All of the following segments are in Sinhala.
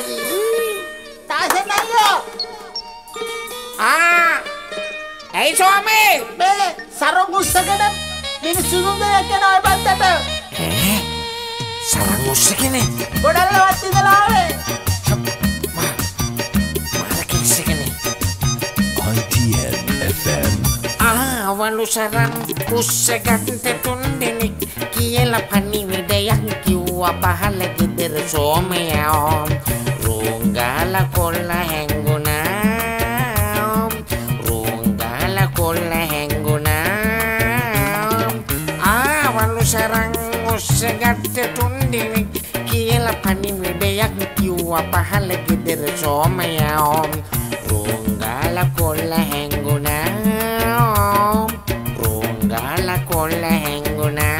අයි තාසන් අයියෝ ආ! ඇයි ස්වාමී? මේ සරොන් උස්සගෙන මිනිස්සුන් දෙයක් යනවා ඒ පැත්තට ඈ? සරන් උස්සගෙන? ගොඩල්ලවත් ඉඳලා ආවේ. ආවලු සරන් උස්සගත්ත තුන් දෙනෙක් කියලා පණිවිඩයක් කිව්වා. පහල ගෙදර සෝමයා කිව්වා පහල ගෙදර සෝමයා රෝංගාල කොල්ල හැංගුණා. රෝංගාල කොල්ල හැංගුණා.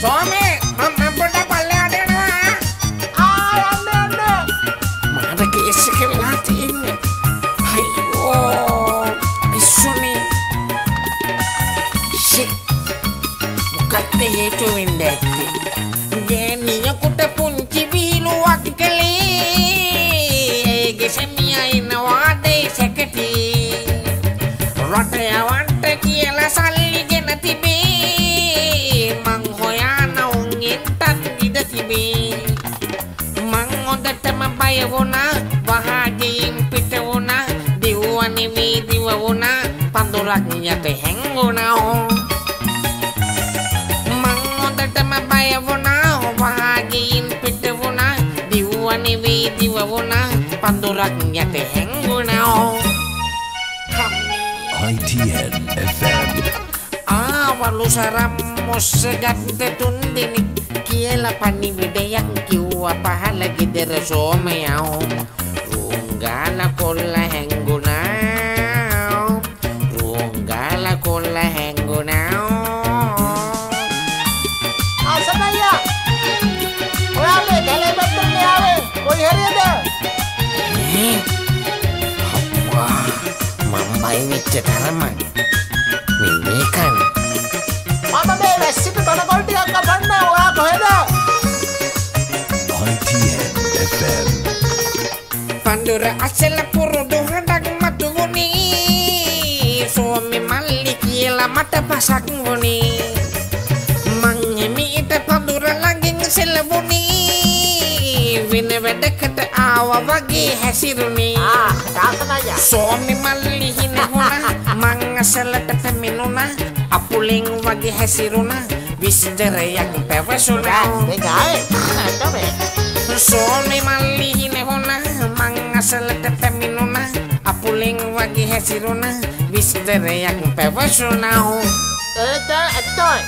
ස්වාමී මම පොඩ්ඩක් පල්ලෙහාට යනවා. ආ යන්න යන්න මාර කේස් එක වෙලා තියෙන්නේ. අයියෝ පිස්සුනේ. ෂිට් මොකක්ද හේතු වෙන්න ඇත්තේ ගෑනියකුට පුංචි විහිළුවක් කළේ ගෙසමියා ඉන්නවා දේශකට රට යවන්ට කියලා සල්ලි ගෙන තිබේ මං හොයාන උන්ගෙන්ටත් ඉඩ තිබේ මං හොඳටම බය වුණා වහාගයින් පිට වුණා දිව්වනි වීදිව වුණා පඳුරක් යට හැංගුණා මං හොඳටම බය වුණා පඳුරක් යට හැංගුණා ITN FM. ආවලු සරම් මොස්ස ගත්ත තුන් දෙනෙක් කියලා පණිවිඩයක් කිව්වා පහල ගෙදර සෝමයා රෝංගාල කොල්ල හැංගුණා බය වෙච්ච තරම මේ මේකන් මම මේ වැස්සිට තනකොළ ටිකක් කපන්න ඔයා කොහෙද? ITN. පඳුර අසල පුරුදු හඬක් මතු වුණේ. සෝමි මල්ලි කියලා මට පසක් වුණේ. මං එමීට පඳුර ළඟින් සෙලවුණේ. වෙන වැඩකට ආව වගේ හැසිරුණේ අයියා සෝමි මල්ලි හිනහුණ මං අසලට පැමිණුණ අපුලෙන් වගේ හැසිරුණ විස්තරයක් පැවසුණා. සෝමි මල්ලි හිනහුණ මං අසලට පැමිණුණ අපුලෙන් වගේ හැසිරුණ විස්තරයක් පැවසුණා. ඒක ඇත්තයි.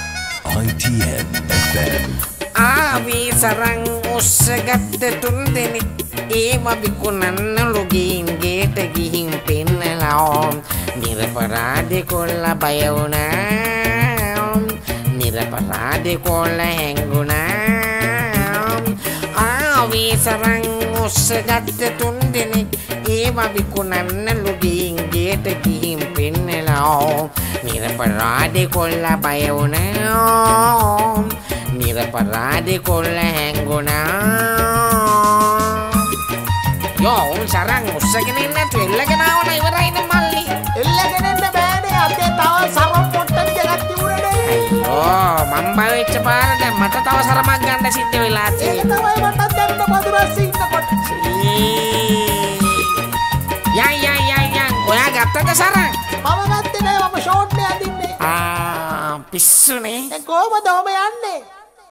ITN FM. ආවී සරං උස්සගත්ත තුන් දෙනෙක් ඒම විකුණන්න ලොගීන් ගේට ගිහින් පෙන්නලා නිරපරාධෙ කොල්ල බයවුණා නිරපරාධෙ කොල්ල හැංගුණා ආවී සරං උස්සගත්ත තුන් දෙනෙක් ඒම විකුණන්න ලොගීන් ගේට ගිහින් පෙන්නලා නිරපරාධෙ කොල්ල බයවුණා නිරපරාධෙ කොල්ල හැංගුණා යෝ උන් සරං උස්සගෙන ඉන්නත් එල්ලගෙන ආවන ඉවරයින මල්ලි එල්ලගෙන එන්න බෑනේ අපේ තව සරම් පොට්ටක් දෙකක් තිබුණනේ ඕ මම බය වෙච්ච පාර දැන් මට තව සරමක් ගන්න සිද්ධ වෙලා ඒක තියෙන්නේ තමයි මටත් දැන්න මදුරස් ඉන්නකොට යන් යන් යන් යන් ඔයා ගත්තද සරං මම ගත්තේ නෑ මම ෂෝට් එක අඳින්නේ ආ පිස්සුනේ දැන් කොහමද ඔබ යන්නේ